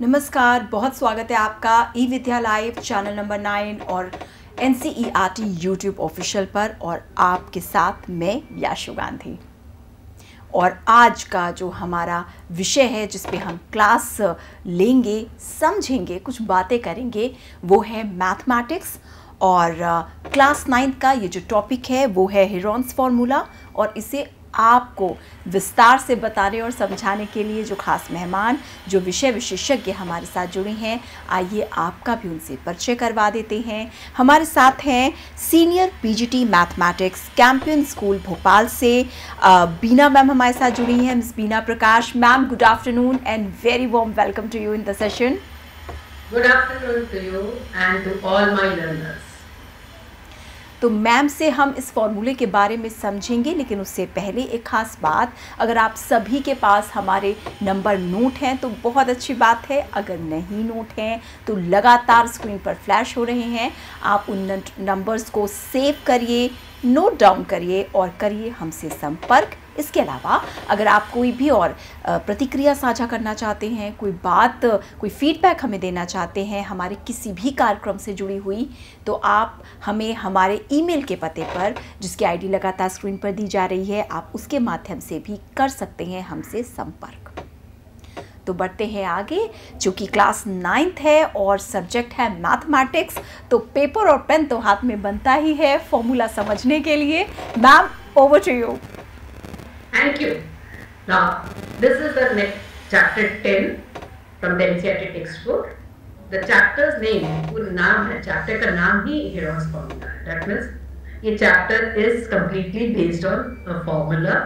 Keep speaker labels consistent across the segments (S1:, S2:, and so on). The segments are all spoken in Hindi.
S1: नमस्कार, बहुत स्वागत है आपका e Vidya live channel number nine और N C E R T YouTube official पर और आपके साथ मैं याशु गांधी। और आज का जो हमारा विषय है, जिस पे हम क्लास लेंगे, समझेंगे, कुछ बातें करेंगे, वो है मैथमेटिक्स और क्लास नाइन्थ का ये जो टॉपिक है, वो है हिरॉन्स फार्मूला और इसे आपको विस्तार से बताने और समझाने के लिए जो खास मेहमान, जो विषय विशेषज्ञ हमारे साथ जुड़े हैं, आइए आपका भी उनसे परिचय करवा देते हैं। हमारे साथ हैं senior PGT mathematics Campion school Bhopal से बीना मैम हमारे साथ जुड़ी हैं। Miss Bina Prakash, ma'am, good afternoon and very warm welcome to you in the session
S2: Good afternoon to you and to all my learners.
S1: तो मैम से हम इस फॉर्मूले के बारे में समझेंगे, लेकिन उससे पहले एक ख़ास बात, अगर आप सभी के पास हमारे नंबर नोट हैं तो बहुत अच्छी बात है, अगर नहीं नोट हैं तो लगातार स्क्रीन पर फ्लैश हो रहे हैं, आप उन नंबर्स को सेव करिए नोट डाउन करिए और करिए हमसे संपर्क। इसके अलावा, अगर आप कोई भी और प्रतिक्रिया साझा करना चाहते हैं, कोई बात, कोई फीडबैक हमें देना चाहते हैं, हमारे किसी भी कार्यक्रम से जुड़ी हुई तो आप हमें हमारे ईमेल के पते पर, जिसकी आईडी लगातार स्क्रीन पर दी जा रही है, आप उसके माध्यम से भी कर सकते हैं हमसे संपर्क। तो बढ़ते हैं आगे, जो कि क्लास नाइन्थ है और सब्जेक्ट है मैथमेटिक्स तो पेपर और पेन तो हाथ में बनता ही है फॉर्मूला समझने के लिए। Ma'am over to you
S2: thank you now this is the next chapter 10 from the NCERT text book the chapter's name वो नाम है चैप्टर का नाम ही हेरोस फार्मूला दैट मींस ये chapter is completely based on a formula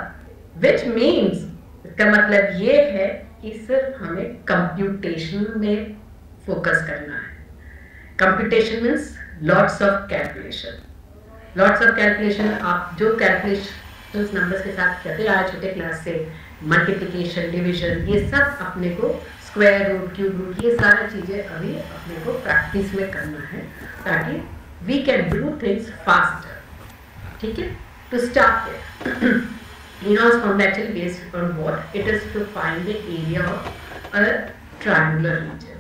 S2: which means इसका मतलब ये है कि सिर्फ़ हमें कंप्यूटेशन में फोकस करना है। Computation means lots of calculation lots of calculation आप जो कैलकुलेशन नंबर्स के साथ करते आए छोटे क्लास से मल्टीप्लिकेशन डिवीज़न ये सब अपने को स्क्वायर रूट क्यूब रूट ये सारी चीज़ें अभी अपने को प्रैक्टिस में करना है, ताकि we can do things faster ठीक है? To start Formula actually based on what? It is to find the area of a triangular region.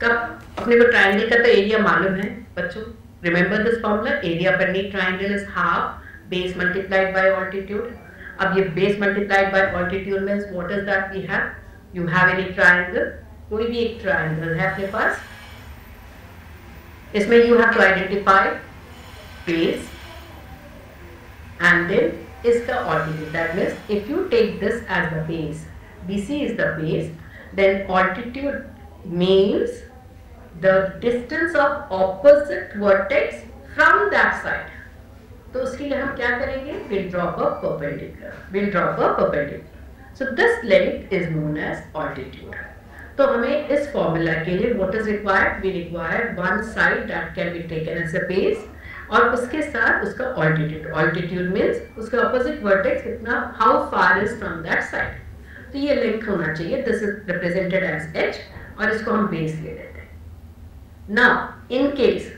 S2: कब अपने को ट्राइंगल का तो एरिया मालूम है बच्चों रिमेंबर दिस फॉर्मूला एरिया पर नी triangle is half base multiplied by altitude अब ये base multiplied by altitude means what is that we have you have any triangle कोई भी एक triangle है अपने पास इसमें you have to identify base and then इसका altitude that means if you take this as the base BC is the base then altitude means the distance of opposite vertex from that side तो उसके लिए हम क्या करेंगे will drop a perpendicular will drop a perpendicular so this length is known as altitude तो हमें इस फॉर्मूला के लिए what is required we require one side that can be taken as a base और उसके साथ उसका ऑल्टीट्यूड ऑल्टीट्यूड मींस उसके ऑपोजिट वर्टेक्स कितना? How far is from that side तो ये लेंथ होना चाहिए. This is represented as H और इसको हम बेस ले लेते हैं. नाउ इन केस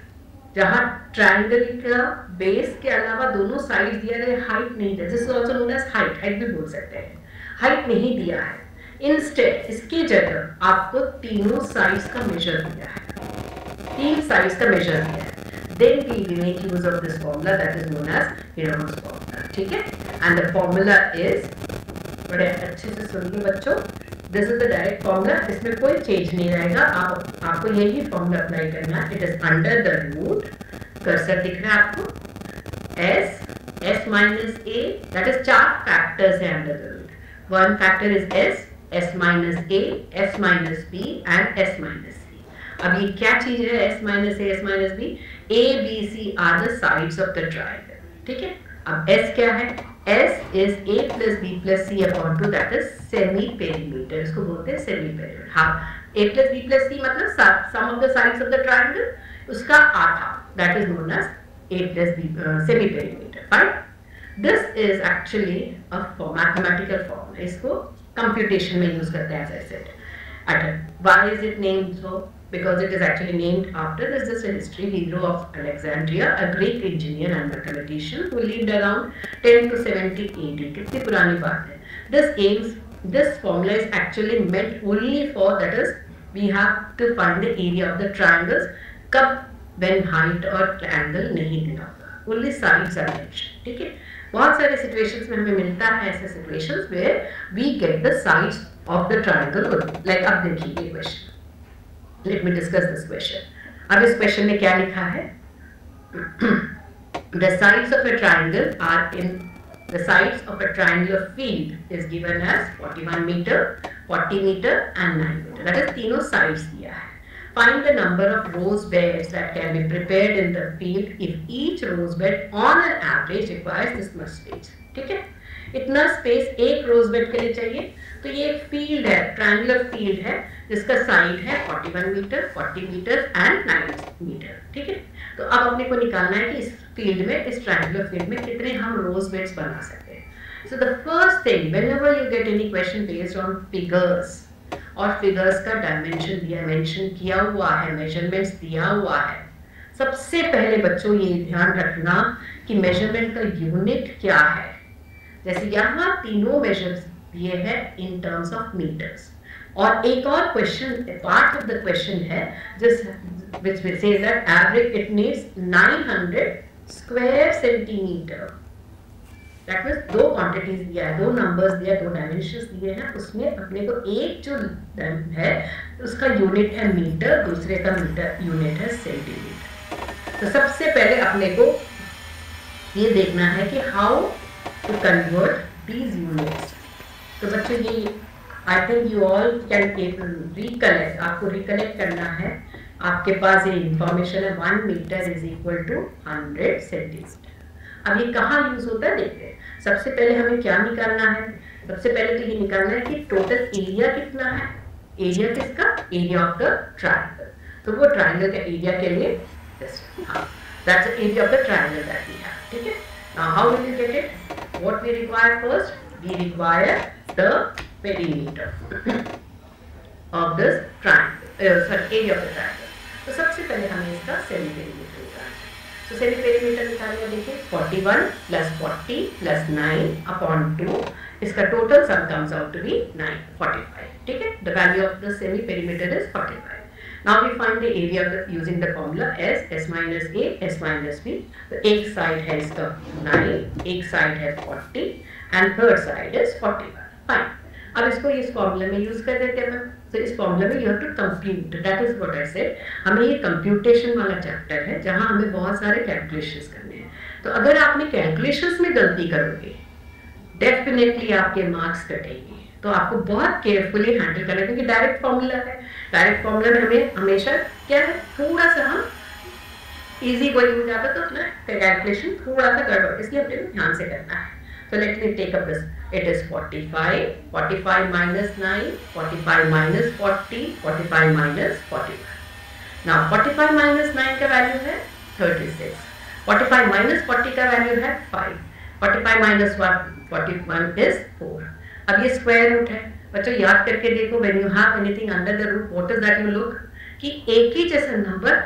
S2: जहाँ ट्रायंगल का बेस के अलावा दोनों साइड दिया गया हाइट नहीं दिया this also known as height height भी बोल सकते हैं. हाइट नहीं दिया है. इंस्टेड इसकी जगह आपको तीनों साइड्स का मेजर दिया है. तीन साइड्स का मेजर दिया है. Then we make use of this formula that is known as Heron's formula, ठीक है? And the formula is, बड़े अच्छे से सुनिए बच्चों this is the direct formula इसमें कोई चेंज नहीं रहेगा, आप, आपको यही फॉर्मूला अप्लाई करना है it is under the root cursor दिख रहा है आपको S S minus A that is चार फैक्टर्स है under the root one factor is S S minus A S minus B and S minus अभी क्या चीज़ है? S minus A S minus B A B C are the side of the triangle ठीक है? अब एस क्या है? S is A plus B plus C upon two that is semi perimeter इसको बोलते हैं सेमी पेरीमीटर हाँ A plus B plus C मतलब sum of the side of the triangle उसका आधा that is known as A plus B semi perimeter fine this is actually a mathematical form इसको कंप्यूटेशन में यूज़ करते हैं as I said utter why is it named so because it is actually named after this is a history hero of Alexandria, a Greek engineer and mathematician who lived around 10 to 70 AD. कितनी पुरानी बात है. This aims, this formula is actually meant only for that is we have to find the area of the triangles कब when height और triangle नहीं दिया होगा only sides are mentioned ठीक है बहुत सारे situations में हमें मिलता है ऐसे situations where we get the sides of the triangle like अब देखिए ये question Let me discuss this question अब इस क्वेश्चन में क्या लिखा है? The sides of a triangle are in the sides of a triangular field is given as 41 metre 40 metre and 9 metre that is तीनों साइड्स दिया है। Find the number of rose beds that can be prepared in the field if each rose bed on an average requires this much space, ठीक है? इतना स्पेस एक रोज बेड के लिए चाहिए। तो ये एक फ़ील्ड है ट्रायंगुलर फ़ील्ड है, जिसका साइड है 41 मीटर 40 मीटर एंड 9 मीटर ठीक है? तो अब अपने को निकालना है कि इस फ़ील्ड में, इस ट्रायंगुलर फ़ील्ड में कितने हम रोज बेड्स बना सकते हैं। So the first thing whenever you get any question based on figures और फिगर्स का डायमेंशन दिया मेंशन किया हुआ है मेजरमेंट्स दिया हुआ है। सबसे पहले बच्चों ये ध्यान रखना कि मेज़रमेंट का यूनिट क्या है। जैसे यहाँ तीनों मेजर्स दिए हैं इन टर्म्स ऑफ़ मीटर्स और एक और question part of the question है, जिस, which says that average, it needs 900 square centimeter that means दो क्वांटिटीज दिया है, दो नंबर्स दिया दो डायमेंशंस दिए हैं, उसमें अपने को एक जो है, उसका यूनिट है मीटर दूसरे का मीटर यूनिट है सेंटीमीटर तो सबसे पहले अपने को ये देखना है कि how to convert these units तो बच्चों, ये I think you all can recollect आपको रिकलेक्ट करना है, आपके पास ये इंफॉर्मेशन है one metre is equal to hundred centimetre अब ये कहाँ यूज़ होता है? देखते हैं। सबसे पहले हमें क्या निकालना है? सबसे पहले तो ये निकालना है कि टोटल एरिया कितना है। एरिया किसका? एरिया ऑफ़ द ट्राइंगल तो वो ट्रायंगल का एरिया के लिए that's the area of the triangle that we have ठीक है? Now how will you get it what we require first we require the perimeter of this triangle sorry area of the triangle तो सबसे पहले हमें इसका सेमी पेरीमीटर तो सेमी पेरीमीटर निकालिए देखिए 41 प्लस 40 प्लस 9 अपॉन 2 इसका total sum comes out to be 9 45 ठीक है? The value of the semi perimeter is 45 now we find the area of the, using the formula s s minus a s minus b. तो एक साइड है इसका 9 एक साइड है 40 and third side is 41 fine अब इसको इस फॉर्मूले में यूज़ कर देते हैं तो इस फॉर्मूले में you have to compute that is what I said हमें ये कंप्यूटेशन वाला चैप्टर है, जहाँ हमें बहुत सारे कैलकुलेशंस करने हैं। तो अगर आपने कैलकुलेशंस में गलती करोगे डेफिनेटली आपके मार्क्स कटेंगे। तो आपको बहुत केयरफुली हैंडल करना क्योंकि डायरेक्ट फॉर्मूला है। डायरेक्ट फॉर्मूला में हमें हमेशा क्या है? थोड़ा सा हम इजी गोइंग हो जाता तो अपना कैलकुलेशन थोड़ा सा गड़बड़, इसलिए अपने ध्यान से करना है। So, let me take up this. It is 45, 45 minus 9, 45 minus 40, 45 minus 45. Now 45 minus 9 का वैल्यू है 36. 45 minus 40 का वैल्यू है 5. 45 minus 1, 41 is 4. अब ये स्क्वायर रूट है बच्चों याद करके देखो when you have anything under the root what is that you look कि एक ही जैसा नंबर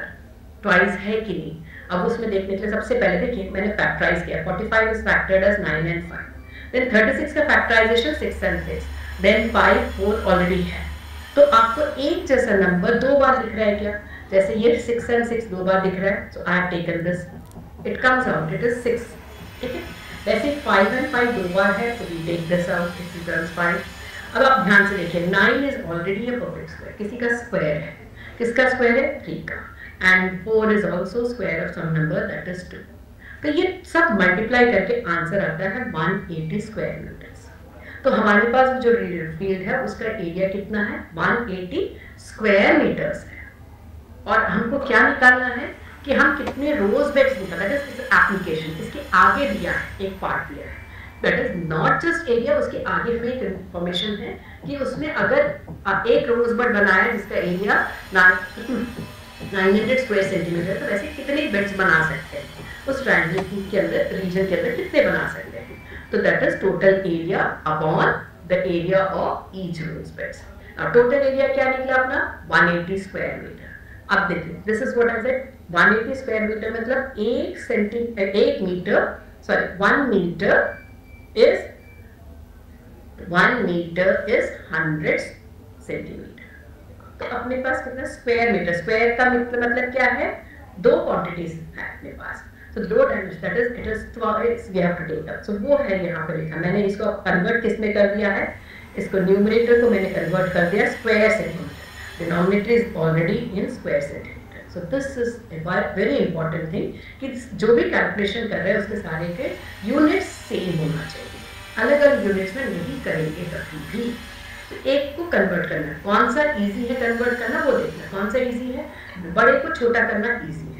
S2: ट्वाइस है कि नहीं अब उसमें देखने के लिए सबसे पहले देखिए मैंने फैक्टराइज किया 45 is factored as 9 and 5 then 36 का फैक्टराइजेशन 6 एंड 6 देन 5 4 ऑलरेडी है. तो आपको एक जैसा नंबर दो बार दिख रहा है क्या? जैसे ये 6 एंड 6 दो बार दिख रहा है so I have taken this it comes out it is 6 ठीक है? वैसे 5 एंड 5 दो बार है तो we take this out it returns 5 अब आप ध्यान से देखिए 9 is already a perfect square किसी का स्क्वायर है? किसका स्क्वायर है? 3 का. And 4 is also square of some number, that is 2. तो ये सब मल्टीप्लाई करके आंसर आता है 180 स्क्वायर मीटर्स तो हमारे पास जो फ़ील्ड है, उसका एरिया कितना है? 180 स्क्वायर मीटर्स है। और हमको क्या निकालना है कि हम कितने रोज बेड्स निकालना है? इस एप्लीकेशन इसके आगे दिया है, एक पार्ट दिया है। That is not just area उसके आगे हमें एक इंफॉर्मेशन है कि उसमें अगर एक रोज बेड बनाया जिसका एरिया ना 900 स्क्वायर सेंटीमीटर तो वैसे कितने बेड्स बना सकते हैं? उस ट्रायंगल के अंदर रीजन के अंदर कितने बना सकते हैं? तो that is total area upon the area of each beds अब टोटल एरिया क्या निकला अपना? 180 स्क्वायर मीटर अब देखिए this is what I said 180 square metre मतलब एक सेंटी एक metre sorry one metre is one metre is hundred centimetre तो अपने पास कितना? स्क्वायर मीटर स्क्वायर का मतलब क्या है? दो क्वांटिटीज है अपने पास. तो dimension that is it is twice we have to take up so वो है यहाँ पे लिखा। मैंने इसको कन्वर्ट किसमें कर दिया है? इसको न्यूमरेटर को मैंने कन्वर्ट कर दिया square centimetre denominator is already in square centimetre so this is very important thing कि जो भी कैलकुलेशन कर रहे हैं, उसके सारे के यूनिट्स सेम होना चाहिए। अलग अलग यूनिट्स में नहीं करेंगे कभी भी। तो एक को कन्वर्ट करना कौन सा इजी है कन्वर्ट करना? वो देखना। कौन सा इजी है? बड़े को छोटा करना इजी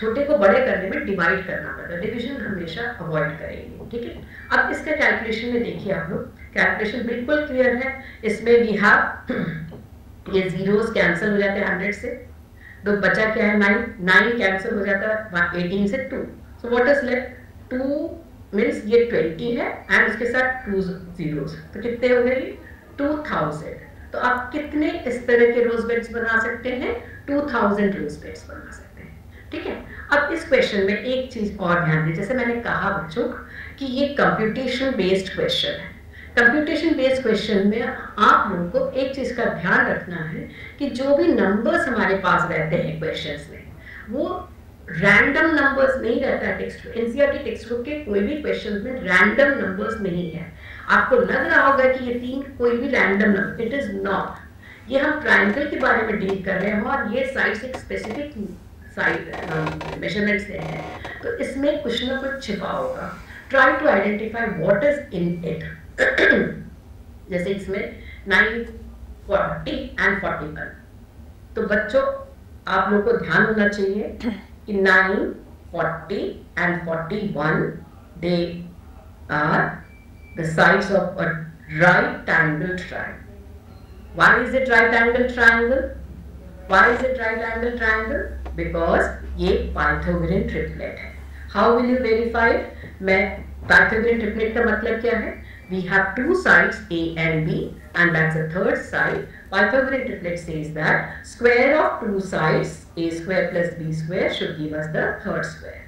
S2: छोटे को बड़े करने में डिवाइड करना पड़ता है। डिविजन हमेशा अवॉइड करेंगे, ठीक है? अब इसके कैलकुलेशन में देखिए आप लोग। कैलकुलेशन बिल्कुल क्लियर है। इसमें वी हैव ये जीरोस कैंसिल हो जाते हैं हंड्रेड से। तो बचा क्या है नाइन नाइन कैंसिल हो जाता है एटीन से two so what is left two means ये ट्वेंटी है एंड उसके साथ टू जीरोस तो कितने हो गए टू थाउज़ेंड तो आप कितने इस तरह के रोज बेड्स बना सकते हैं? टू थाउज़ेंड रोज बेड्स बना सकते हैं। ठीक है? अब इस क्वेश्चन में एक चीज़ और ध्यान दें। जैसे मैंने कहा बच्चों कि ये कंप्यूटेशन बेस्ड क्वेश्चन है। कंप्यूटेशन बेस्ड क्वेश्चन में आप लोगों को एक चीज़ का ध्यान रखना है कि जो भी नंबर्स हमारे पास रहते हैं क्वेश्चंस में, वो रैंडम नंबर्स नहीं रहता है टेक्स्ट एनसीईआरटी टेक्स्ट बुक के कोई भी क्वेश्चन में रैंडम नंबर्स नहीं है। आपको लग रहा होगा कि ये तीन कोई भी random number it is not ये हम ट्राइंगल के बारे में डील कर रहे हैं और ये साइड एक स्पेसिफिक साइड मेज़रमेंट से है। तो इसमें कुछ ना कुछ छिपा होगा। Try to identify what is in it जैसे इसमें nine forty and forty one तो बच्चों, आप लोग को ध्यान होना चाहिए कि nine forty and forty one they are the sides of a right angle triangle why is it right angle triangle? Why is it right angle triangle? Because ये पाइथागोरियन ट्रिपलेट है। हाउ विल यू वेरीफाई मैं पाइथागोरियन ट्रिपलेट का मतलब क्या है? We have two sides, a and b, and that's the third side. Pythagorean triplet says that square of two sides, a square plus b square, should give us the third square.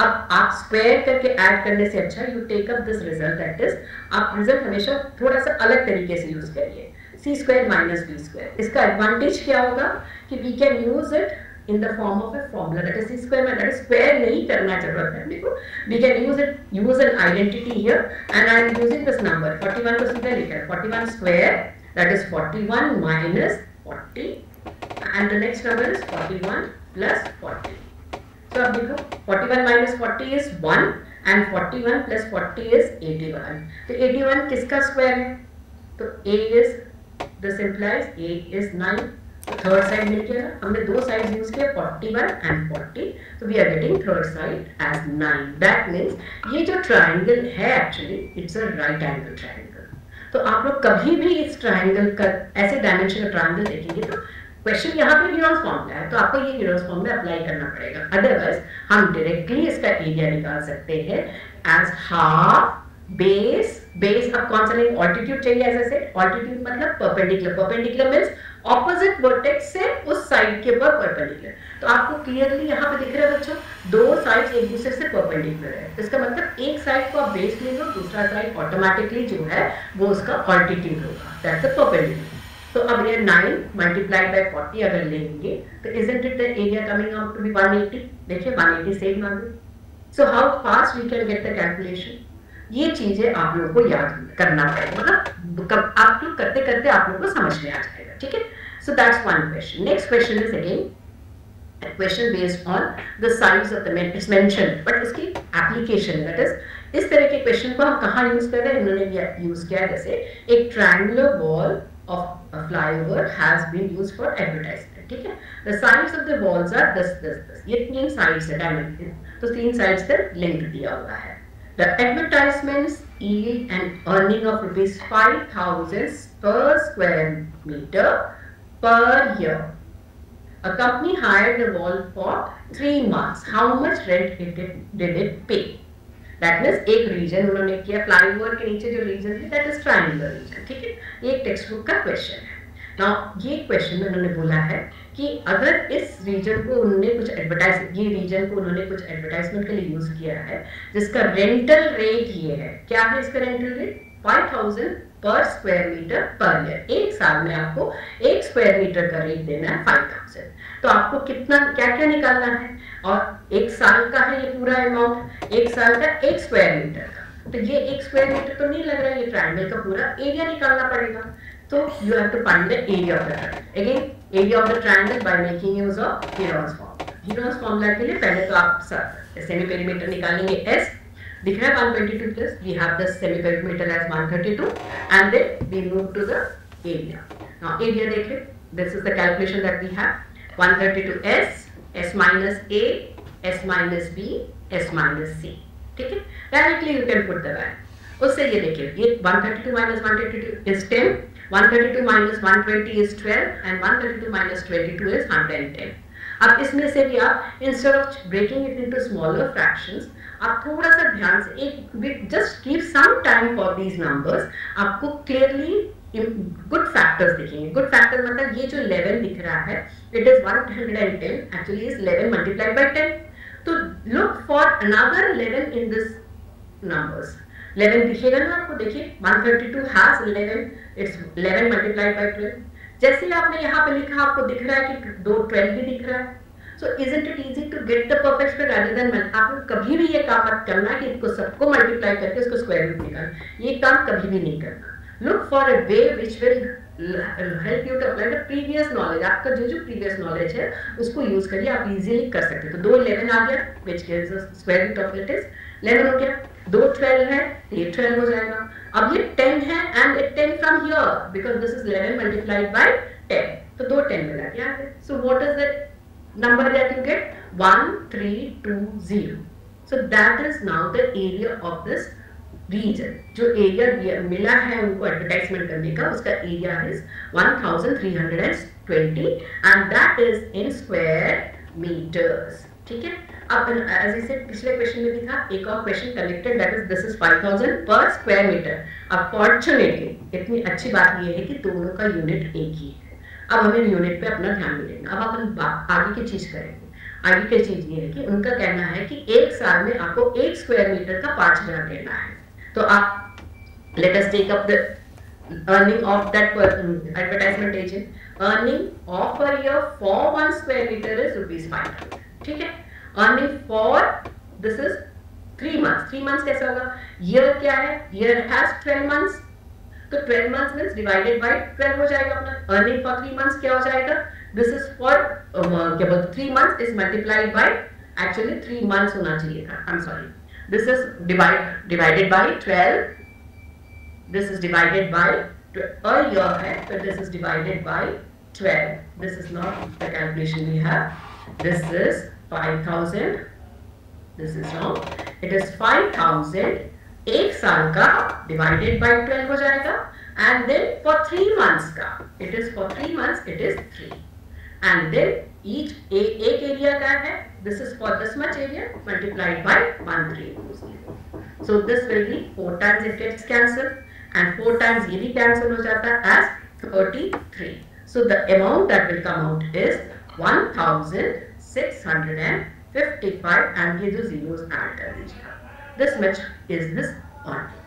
S2: अब आप स्क्वायर करके ऐड करने से अच्छा you take up this result that is आप रिज़ल्ट हमेशा थोड़ा सा अलग तरीके से यूज़ करिए। C square minus B square इसका एडवांटेज क्या होगा? कि we can use it in the form of a formula that is c square में is square नहीं करना ज़रूरत है देखो we can use it use an identity here and I am using this number 41 को सीधा लिखा है 41 square that is 41 minus 40 and the next number is 41 plus 40 so अब देखो 41 minus 40 is 1 and 41 plus 40 is 81 तो 81 किसका स्क्वायर है तो a is this implies a is 9 third side मिल गया हमने दो साइड यूज़ किया 41 एंड 40 तो we are getting third side as 9 that means ये जो ट्रायंगल है actually it's a right angle triangle तो आप लोग कभी भी इस ट्रायंगल का, ऐसे डायमेंशन का ट्रायंगल देखेंगे तो क्वेश्चन यहाँ पे यूरोस फॉर्मूला है तो आपको ये यूरोस में अप्लाई करना पड़ेगा. अदरवाइज़ हम डायरेक्टली इसका एरिया निकाल सकते हैं एज हाफ़ बेस बेस अब कौन सा लेंगे ऑल्टीट्यूड चाहिए ऐसे से ऑल्टीट्यूड मतलब perpendicular perpendicular means opposite vertex से उस साइड के ऊपर परपेंडिकुलर तो आपको क्लियरली यहाँ पे दिख रहा है बच्चों, दो साइड्स एक दूसरे से परपेंडिकुलर है। इसका मतलब एक साइड को आप बेस ले लो, दूसरा साइड ऑटोमेटिकली जो है, वो उसका ऑल्टीट्यूड होगा। दैट्स अ परपेंडिकुलर तो अब ये 9 मल्टीप्लाइड बाय 40 अगर लेंगे तो isn't it the area coming out to be 180 देखिए 180 सेम आ गई so how fast we can get the calculation ये चीज़ें आप लोगों को याद करना पड़ेगा। मतलब आप लोग करते करते आप लोगों को समझ में आ जाएगा, ठीक है? So that's one question next question is again question based on the size of the mention but उसकी एप्लीकेशन दैट इज़ इस तरह के क्वेश्चन को हम कहाँ यूज़ कर रहे हैं? इन्होंने यूज़ किया जैसे एक triangular wall of flyover has been used for advertisement, ठीक है? The sides of the walls are this this this. ये तीन sides है डायमेंशन तो तीन sides का लिंक दिया हुआ है। The advertisements yield an earning of rupees 5000 per square meter per year. A company hired the wall for three months. How much rent did it did, it pay? That means एक रीजन उन्होंने किया फ्लाईओवर के नीचे जो रीजन है दैट इज़ ट्राइंगल रीजन ठीक है ये एक टेक्स्ट का क्वेश्चन है नाउ ये क्वेश्चन में उन्होंने बोला है कि अगर इस रीजन को उन्होंने कुछ एडवर्टाइज ये रीजन को उन्होंने कुछ एडवर्टाइजमेंट के लिए यूज़ किया है, जिसका रेंटल रेट ये है, क्या है इसका रेंटल रेट 5000 पर स्क्वायर मीटर पर ईयर एक साल में आपको एक स्क्वायर मीटर का रेट देना है 5000 तो आपको कितना क्या क्या निकालना है? और एक साल का है ये पूरा अमाउंट एक साल का एक स्क्वायर मीटर का। तो ये एक स्क्वायर मीटर तो नहीं लग रहा है ये ट्रायंगल का पूरा एरिया निकालना पड़ेगा। तो you have to find the area of the triangle again area of the triangle by making use of Heron's formula Heron's formula के लिए पहले तो आप सेमी पेरीमीटर निकालेंगे एस दिख रहा है 122 plus we have the semi perimeter as 132 and then we move to the area now area देखिए this is the calculation that we have 132 S, S minus A, S minus B, S minus C. ठीक है? Directly you can put the value उससे ये देखिए ये 132 minus 122 is 10 132 minus 120 is 12 and 132 minus 22 is 110 अब इसमें से भी आप instead of breaking it into smaller fractions आप थोड़ा सा ध्यान से, एक just give some time for these numbers आपको क्लियरली गुड फैक्टर्स दिखेंगे। गुड फैक्टर मतलब ये जो 11 दिख रहा है it is 110 actually is 11 multiplied by 10 तो look for another 11 in this numbers 11 दिखेगा ना आपको? देखिए 132 हैज़ 11 इट्स 11 मल्टीप्लाइड बाय 12 जैसे आपने यहाँ पे लिखा, आपको दिख रहा है कि दो 12 भी दिख रहा है। So isn't it easy to get the square rather than आप कभी भी ये काम मत करना कि इसको सबको मल्टीप्लाई करके उसको स्क्वायर रूट निकालना ये काम कभी भी नहीं करना। For a way which will help you to apply the previous knowledge. आपका जो जो previous knowledge है, उसको use करिए, आप easily कर सकते हैं। तो दो 11 आ गया gives us square root of it is 11 हो गया। दो ट्वेल्व है, ये ट्वेल्व हो जाएगा। अब ये टेन है and ten from here because this is eleven multiplied by ten तो दो टेन मिला क्या है? So what is it number that you get one three two zero so that is now the area of this region जो एरिया मिला है उनको एडवर्टाइजमेंट करने का, उसका area is one thousand three hundred and twenty and that is in square meters ठीक है? अब एज आई सेड पिछले क्वेश्चन में भी था, एक और question collected that is this is 5000 पर स्क्वायर मीटर इतनी अच्छी बात ये है कि दोनों का यूनिट एक ही है। अब हमें यूनिट पे अपना ध्यान मिलेगा। अब अपन आगे की चीज़ करेंगे। आगे की चीज़ ये है कि उनका कहना है कि एक साल में आपको एक स्क्वायर मीटर का पाँच हज़ार देना है। तो आप, let us take up the earning of that advertisement agent. Earning of per year for one square meter is rupees 500 ठीक है? Earning for this is three months three months कैसे होगा year क्या है year has 12 months तो 12 months means divided by 12 हो जाएगा अपना earning for three months क्या हो जाएगा is for uh, क्या बोलते three months is multiplied by actually three months होना चाहिए था I'm sorry this is divide, divided by 12 this is divided by a year hai but this is divided by 12 this is not the calculation we have this is 5000 this is wrong it is 5000 एक साल का divided by 12 हो जाएगा and then for three months का is for three months it is three and then each a, एक area का है this is for this much area multiplied by 1320 so this will be 4 times it gets cancelled and 4 times ये भी cancel हो जाता है as 33 so the amount that will come out is 1655 and ये जो zeros add कर दीजिएगा this much is this quantity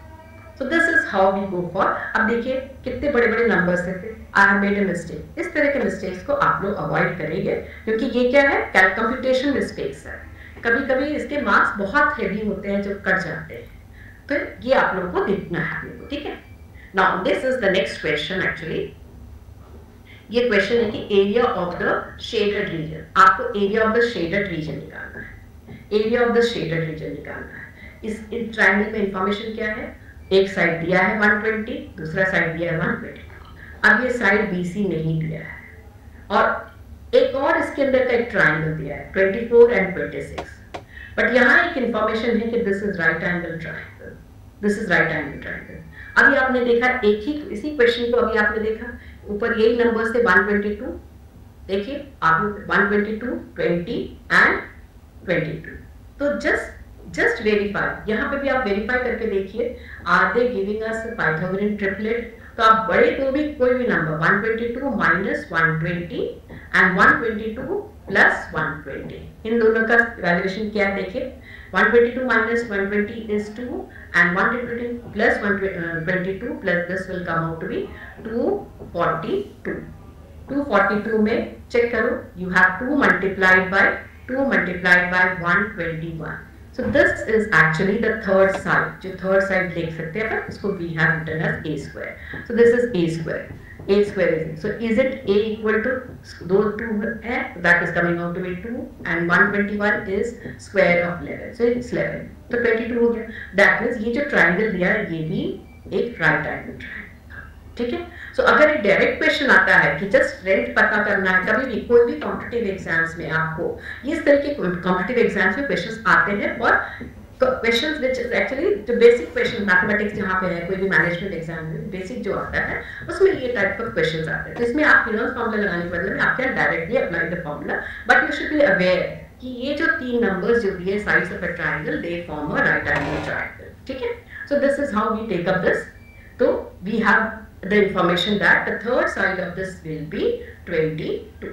S2: so this is how we go for अब देखिए कितने बड़े बड़े नंबर्स थे I have made a mistake इस तरह के मिस्टेक्स को आप लोग अवॉइड करेंगे, क्योंकि ये क्या है? कंप्यूटेशन मिस्टेक्स है। कभी कभी इसके मार्क्स बहुत हैवी होते हैं जो कट जाते हैं। तो ये आप लोगों को देखना है अपने को, ठीक है? Now this is the next question actually ये क्वेश्चन है कि area of the shaded region आपको area of the shaded region निकालना है। Area of the shaded region निकालना है। इस ट्रायंगल में इंफॉर्मेशन क्या है? एक साइड दिया है 120 दूसरा साइड दिया है 120 अब ये साइड BC नहीं दिया है। और एक और इसके अंदर का एक ट्राइंगल दिया है 24 एंड 26 बट यहाँ एक इंफॉर्मेशन है कि this is right angle triangle this is right angle triangle अभी आपने देखा, एक ही, इसी क्वेश्चन को अभी आपने देखा? ऊपर यही नंबर से 122 देखिए आप 122 20 एंड 22 तो जस्ट जस्ट वेरीफाई यहाँ पे भी आप वेरीफाई करके देखिए are they giving us Pythagorean triplet तो आप बड़े तो भी कोई भी नंबर 122 माइनस 120 एंड 122 प्लस 120 इन दोनों का वैल्यूएशन क्या देखिए 122 minus 120 is 2 and 122 plus 122 uh, plus this will come out to be 242. 242 में check करो you have 2 multiplied by 2 multiplied by 121. So this is actually the third side. जो third side लिख सकते हैं अपन उसको we have written as a square. So this is a square. A square is so is it a equal to दो two है that is coming out to be 2 and 121 is square of 11 so it's 11 तो 22 हो गया that means ये जो triangle दिया है ये भी एक right angle triangle ठीक है सो अगर एक डायरेक्ट क्वेश्चन आता है कि जस्ट रेंट पता करना है कभी भी कोई भी कॉम्पिटेटिव एग्ज़ाम्स में आपको इस तरह के कॉम्पिटेटिव एग्ज़ाम्स में क्वेश्चंस आते हैं और क्वेश्चंस व्हिच इज़ एक्चुअली जो बेसिक क्वेश्चन मैथमेटिक्स जहाँ पे है, कोई भी मैनेजमेंट एग्ज़ाम में बेसिक जो आता है, उसमें ये टाइप ऑफ़ क्वेश्चंस आते हैं। तो इसमें आप हिरोज फॉर्मूला लगाने के बदले में आप क्या directly apply the formula but you should be aware कि ये जो तीन नंबर्स जो दिए sides of a triangle they form a right angle triangle ठीक है? So this is how we take up this तो we have the information that the third side of this will be 22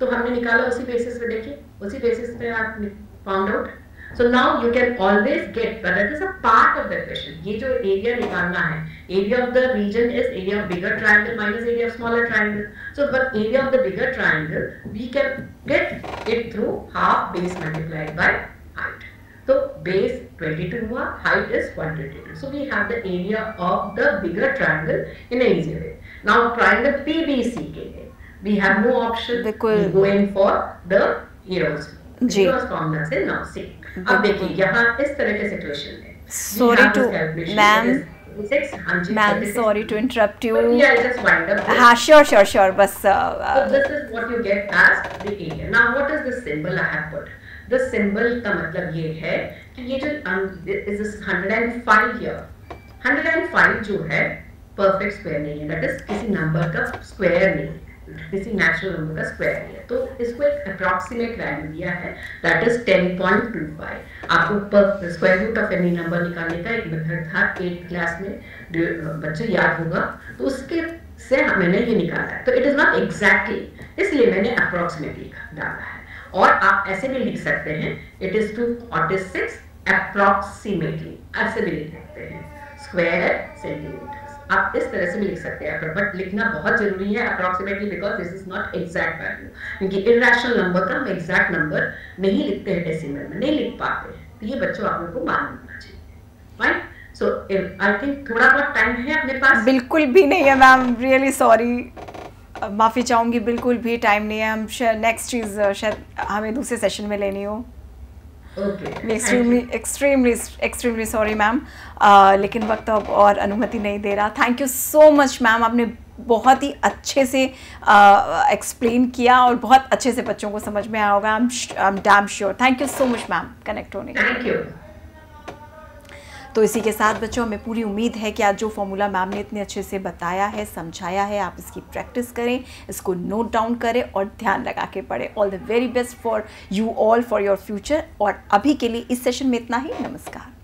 S2: तो हमने निकाला उसी बेसिस पे, देखिए, उसी बेसिस पे आप found out So now you can always get, but that is a part of the question. ये जो area निकालना है, area of the region is area of bigger triangle minus area of smaller triangle. So but area of the bigger triangle, we can get it through half base multiplied by height. So base 22 हुआ, height is 122. So we have the area of the bigger triangle in an easy way. Now triangle PBC के लिए, we have no option. We go in for the heroes. जी फॉर्मूला से नाउ सी अब देखिए यहाँ इस तरह के सिचुएशन में
S1: sorry to ma'am ma'am sorry to interrupt you हाँ श्योर श्योर श्योर बस
S2: this is what you get as the area now what is the symbol I have put the symbol का मतलब ये है कि ये जो इज़ दिस 105 हियर 105 जो है परफेक्ट स्क्वायर नहीं है. दैट इज़ किसी नंबर का स्क्वायर नहीं है. किसी नेचुरल नंबर का स्क्वायर लिया तो इसको एक अप्रॉक्सीमेट वैल्यू दिया है दैट इज़ 10.25 आपको पर square root of any number निकालने का एक मेथड था एट क्लास में बच्चे याद होगा तो उसके से मैंने ये निकाला है। तो इट इज़ नॉट एग्जैक्टली इसलिए मैंने अप्रोक्सीमेटली डाला है। और आप ऐसे भी लिख सकते हैं it is two forty six approximately ऐसे भी लिख सकते हैं स्क्वायर सेंटीमीटर आप इस तरह से भी लिख सकते हैं बट लिखना बहुत ज़रूरी है approximately because this is not exact value क्योंकि इरेशनल नंबर का हम एग्जैक्ट नंबर नहीं लिखते हैं डेसिमल में, नहीं लिख पाते हैं। तो ये बच्चों आप लोग को मालूम होना चाहिए। राइट सो आई थिंक थोड़ा बहुत टाइम है अपने पास?
S1: बिल्कुल भी नहीं है मैम रियली सॉरी माफ़ी चाहूँगी, बिल्कुल भी टाइम नहीं है। हम नेक्स्ट चीज़, शायद हमें दूसरे सेशन में लेनी हो। Extremely extremely extremely sorry ma'am लेकिन वक्त अब और अनुमति नहीं दे रहा। Thank you so much ma'am आपने बहुत ही अच्छे से एक्सप्लेन uh, किया और बहुत अच्छे से बच्चों को समझ में आया होगा। I am damn sure thank you so much ma'am connect होने
S2: थैंक यू
S1: तो इसी के साथ बच्चों, हमें पूरी उम्मीद है कि आज जो फॉर्मूला मैम ने इतने अच्छे से बताया है, समझाया है, आप इसकी प्रैक्टिस करें, इसको नोट डाउन करें और ध्यान लगा के पढ़ें। All the very best for you all for your future और अभी के लिए इस सेशन में इतना ही। नमस्कार।